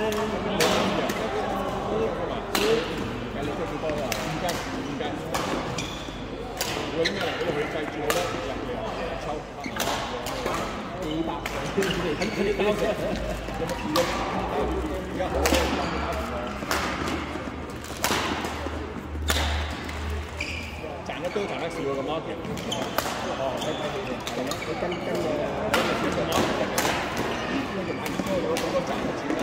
赚得多赚得少个 market，哦，你跟跟个，跟个市场 market，跟个买，多攞多赚钱啦。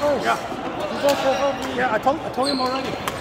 first. Yeah. He's also. Yeah, I told, I told him already.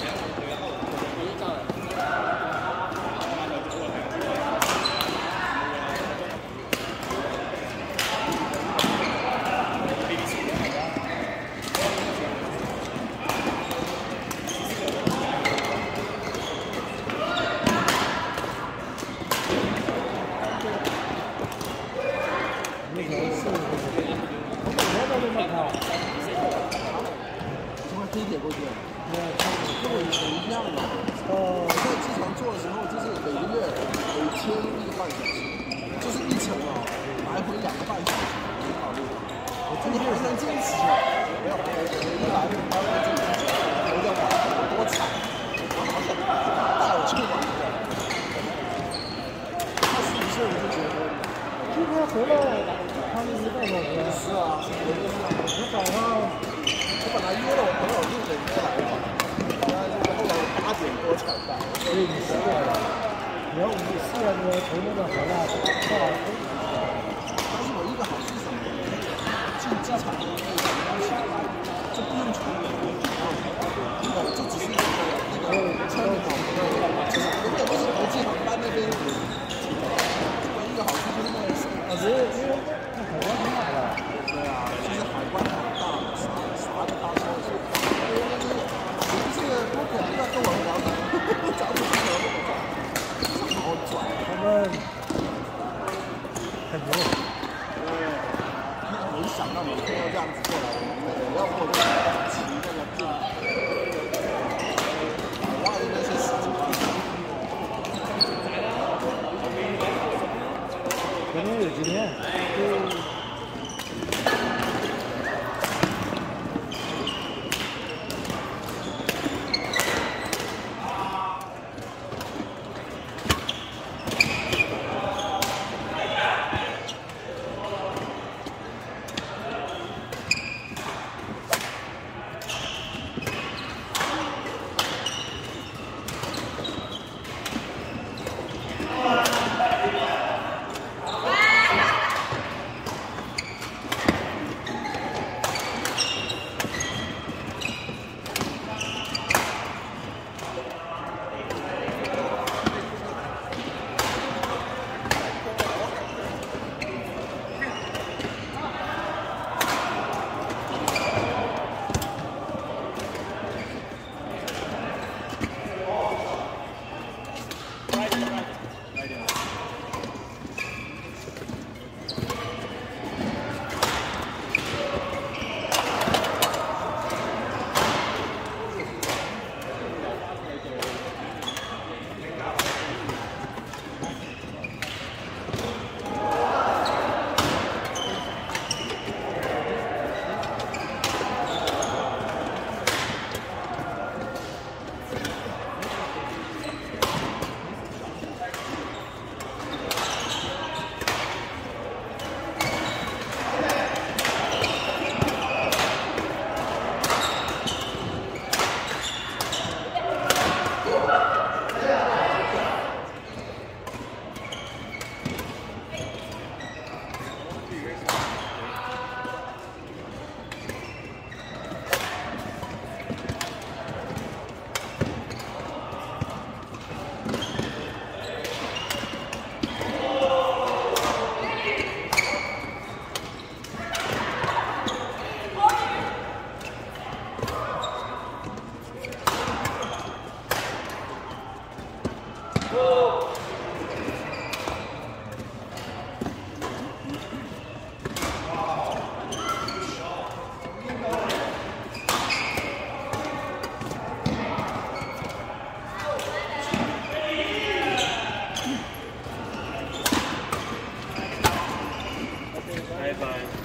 所以你习惯然后我们四万多投中的好大，不好投的少。但是我一个好处是什么？进战场的东西，就不用传，这只是一个。Ini 几天。哎 Bye-bye.